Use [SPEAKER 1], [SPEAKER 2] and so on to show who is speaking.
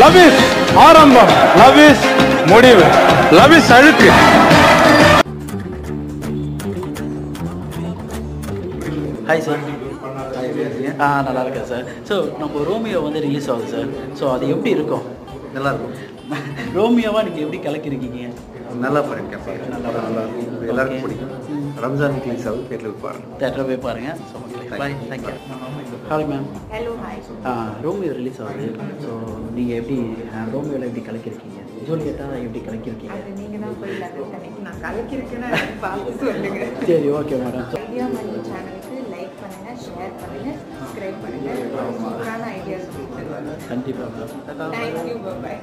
[SPEAKER 1] Love is ஆரம்பம் love is முடிவு. Love is அழுக்கு.
[SPEAKER 2] ஹாய் சார் ஆ நல்லா இருக்கேன் சார் ஸோ நம்ம ரோமியோ வந்து ரிலீஸ் ஆகுது சார் ஸோ அது எப்படி இருக்கும்?
[SPEAKER 3] நல்லா இருக்கும்.
[SPEAKER 2] ரோமியோவா நீங்கள் எப்படி கலக்கிருக்கீங்க?
[SPEAKER 3] நல்லா பண்ணிருக்கேன் பாருங்க.
[SPEAKER 2] நல்லா
[SPEAKER 3] நல்லா இருக்கும். எல்லாருக்கும் பிடிக்கும். ரம்ஜான் ரிலீஸ் ஆகுது தேட்டருக்கு பாருங்க.
[SPEAKER 2] தேட்டரில் போய் பாருங்கள் so bye thank you hi ma'am
[SPEAKER 4] hello hi
[SPEAKER 2] ah Romeo release ஆகுது. ஸோ நீங்கள் எப்படி ரோமியோவில் எப்படி கலக்கிருக்கீங்க ஜூலியட்டா எப்படி கலக்கிருக்கீங்க
[SPEAKER 4] அது நீங்க தான் போய் நான் கலக்கிருக்கேன்னு பார்த்து சொல்லுங்க.
[SPEAKER 2] சரி ஓகே மேடம்
[SPEAKER 4] ஐடியா மணி சேனலுக்கு லைக் பண்ணுங்க ஷேர் பண்ணுங்க சப்ஸ்கிரைப் பண்ணுங்க. சூப்பரான ஐடியாஸ்
[SPEAKER 2] கண்டிப்பாக மேம்
[SPEAKER 4] தேங்க்யூ பாய்